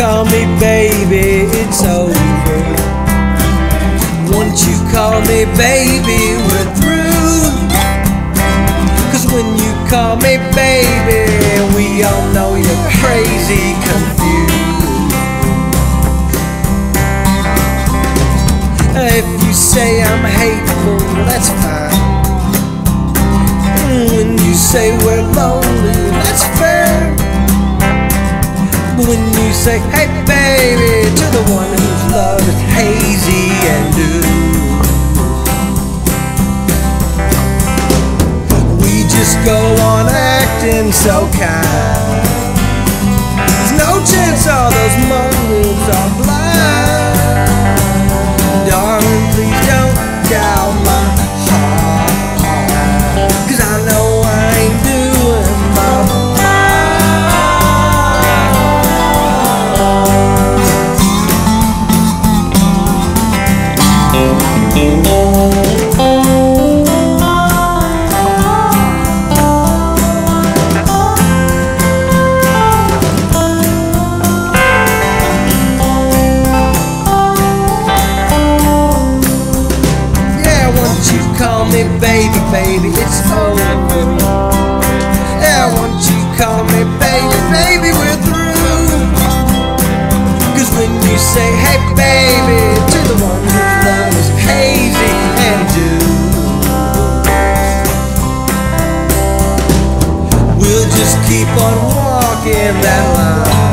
call me baby, it's over. Once you call me baby, we're through. Cause when you call me baby, we all know you're crazy confused. If you say I'm hateful, that's fine. When you say we're lonely, that's fair. When you say, hey baby, to the one whose love is hazy and new. We just go on acting so kind. Baby, baby, it's over. Yeah, once you call me baby, baby, we're through. Cause when you say, hey baby, just keep on walking that line.